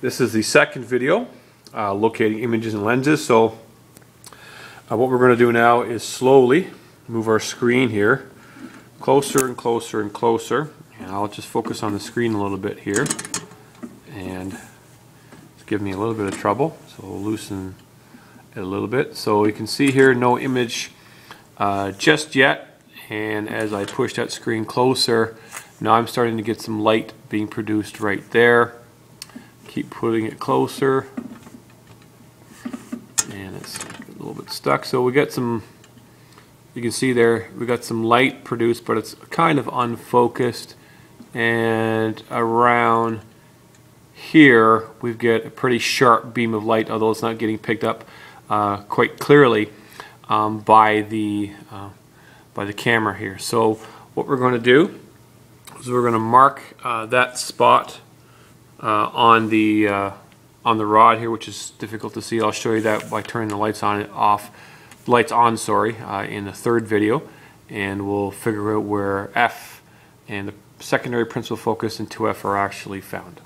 This is the second video uh, locating images and lenses. So uh, what we're going to do now is slowly move our screen here closer and closer and closer. And I'll just focus on the screen a little bit here. And it's giving me a little bit of trouble. So we'll loosen it a little bit. So you can see here no image uh, just yet. And as I push that screen closer, now I'm starting to get some light being produced right there. Keep putting it closer. And it's a little bit stuck. So we got some, you can see there, we got some light produced, but it's kind of unfocused. And around here, we've got a pretty sharp beam of light, although it's not getting picked up uh, quite clearly um, by the uh, by the camera here. So what we're going to do is we're going to mark uh, that spot uh, on the uh, on the rod here, which is difficult to see. I'll show you that by turning the lights on and off, lights on, sorry, uh, in the third video, and we'll figure out where F and the secondary principal focus and 2F are actually found.